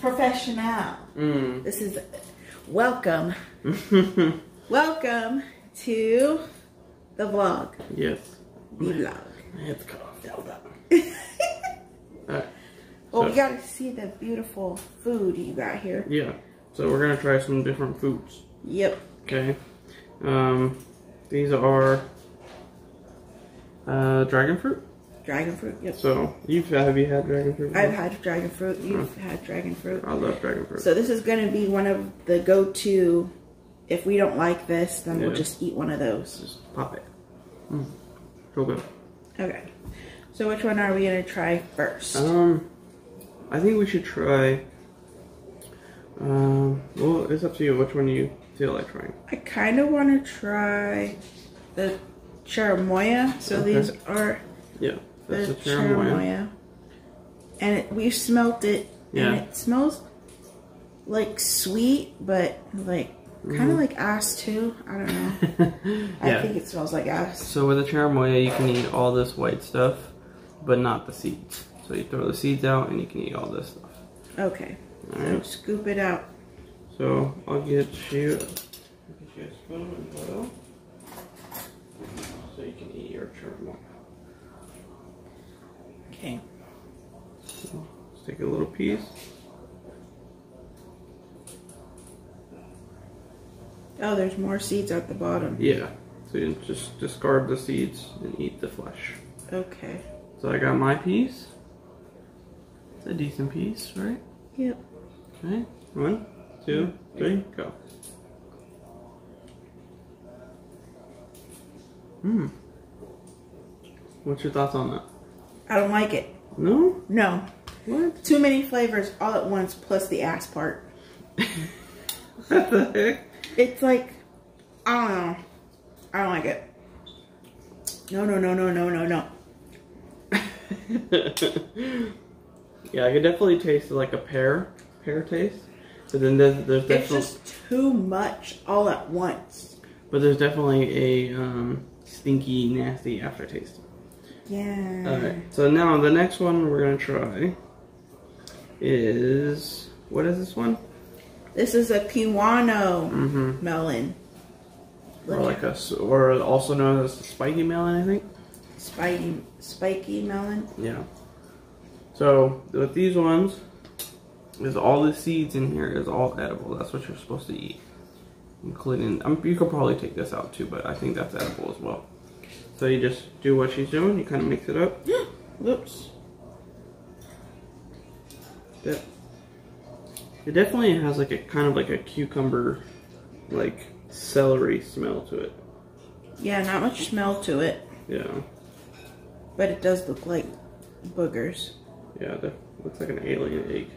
professional. Mm. This is welcome. welcome to the vlog. yes. Vlog. My head's cut off. Hold up. Alright. Well, So- we gotta see the beautiful food you got here. Yeah. So we're gonna try some different foods. Yep. Okay. Um, these are uh, dragon fruit. Dragon fruit. Yep. So you've have you had dragon fruit? I've had dragon fruit. You've had dragon fruit. I love dragon fruit. So this is gonna be one of the go-to. If we don't like this, then we'll just eat one of those. Just pop it. Mm. So good. Okay. So which one are we gonna try first? Um, I think we should try. Um, well, it's up to you. Which one do you feel like trying? I kind of want to try the cherimoya. So Okay. these are Yeah, that's the a cherimoya. cherimoya. And it, we've smelt it, Yeah. and it smells like sweet, but like kind of mm. like ass too. I don't know. I yeah. think it smells like ass. So with the cherimoya, you can eat all this white stuff, but not the seeds. So you throw the seeds out, and you can eat all this stuff. Okay, All so right. scoop it out. So I'll get you, I'll get you a spoon and bowl, so you can eat your cherimoya. Okay. So let's take a little piece. Oh, there's more seeds at the bottom. Yeah. So you just discard the seeds and eat the flesh. Okay. So I got my piece. It's a decent piece, right? Yep. Okay. One, two, three, go. Hmm. What's your thoughts on that? I don't like it. No? No. What? Too many flavors all at once, plus the ass part. what the heck? It's like, I don't know. I don't like it. No, no, no, no, no, no, no. yeah, I could definitely taste like a pear, pear taste. But then there's, there's It's just too much all at once. but there's definitely a um, stinky, nasty aftertaste. Yeah. Alright, so now the next one we're gonna try is what is this one? This is a Kiwano Mm-hmm. melon. Or like a, or also known as the spiky melon, I think. spiky, spiky melon. Yeah. So with these ones, is all the seeds in here is all edible. That's what you're supposed to eat, including. Um, you could probably take this out too, but I think that's edible as well. So you just do what she's doing. You kind of mix it up. Whoops. Yeah. It definitely has like a kind of like a cucumber, like celery smell to it. Yeah, not much smell to it, Yeah. but it does look like boogers. Yeah. That looks like an alien egg.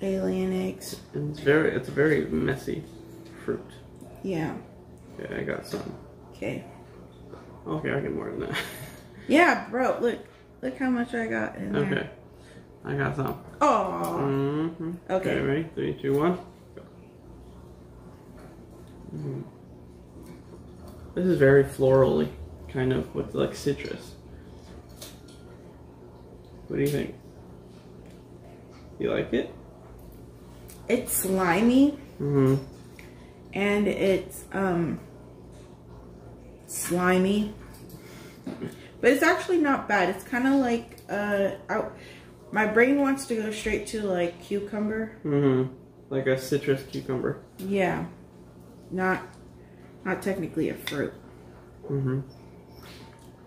Alien eggs. And it's very, it's a very messy fruit. Yeah. Okay, I got some. Okay. Okay, I get more than that. Yeah, bro, look. Look how much I got in there. okay, I got some. Oh. Mm-hmm. Okay. ready? Three, two, one. Go. Mhm. This is very florally, kind of with like citrus. What do you think? You like it? It's slimy Mm-hmm. and it's um slimy. But it's actually not bad. It's kind of like uh I, my brain wants to go straight to like cucumber. Mm-hmm. Like a citrus cucumber. Yeah. Not not technically a fruit. Mm-hmm.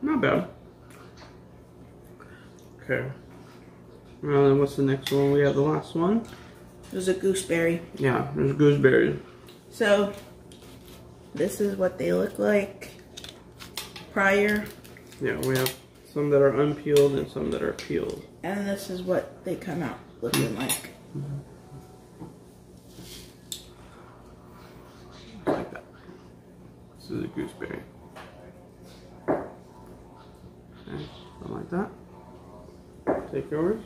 Not bad. Okay. Well, then what's the next one? We have the last one. There's a gooseberry. Yeah, there's gooseberries. So this is what they look like prior Yeah, we have some that are unpeeled and some that are peeled. and this is what they come out looking like. Like that. This is a gooseberry. Okay, something like that. Take yours.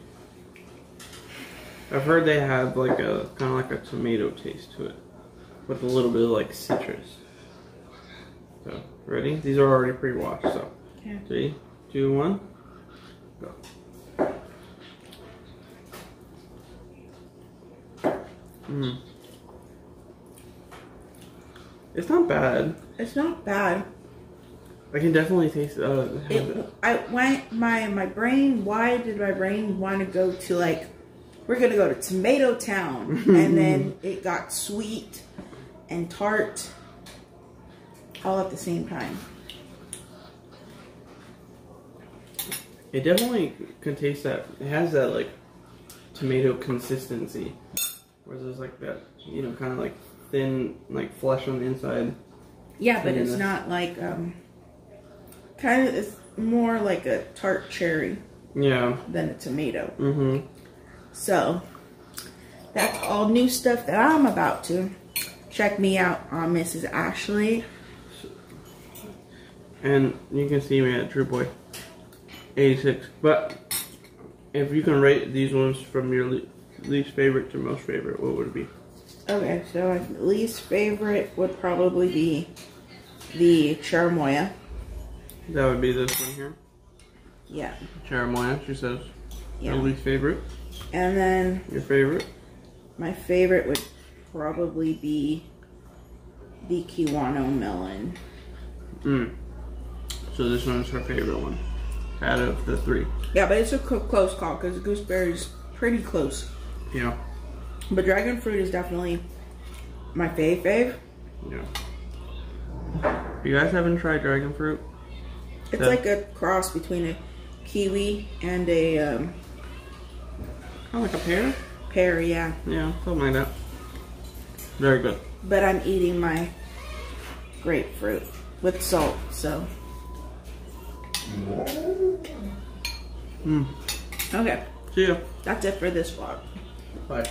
I've heard they have like a kind of like a tomato taste to it, with a little bit of like citrus. So ready? These are already pre-washed. So three, two, one, go. Mm. It's not bad. It's not bad. I can definitely taste. Uh, It, it. I went my my brain. Why did my brain want to go to like we're gonna go to Tomato Town, and then it got sweet and tart all at the same time. It definitely can taste that. It has that like tomato consistency, where there's like that, you know, kind of like thin, like flesh on the inside. Yeah, but it's not like um kind of it's more like a tart cherry Yeah. than a tomato. Mm-hmm. So that's all new stuff that I'm about to. Check me out on Mrs. Ashlie. And you can see me at True Boy 86. But if you can rate these ones from your le- least favorite to most favorite, what would it be? Okay, so my least favorite would probably be the cherimoya. That would be this one here. Yeah. Cherimoya, she says. Yeah. least favorite. And then Your favorite? my favorite would probably be the Kiwano melon. Mm. So this one's her favorite one out of the three. Yeah, but it's a cl- close call because gooseberry's pretty close. Yeah. But dragon fruit is definitely my fave fave. Yeah. You guys haven't tried dragon fruit? It's Yeah. like a cross between a kiwi and a um, Kind of like a pear? pear, yeah. Yeah, something like that. Very good. But I'm eating my grapefruit with salt, so. Mm. Okay, See ya. that's it for this vlog. Bye.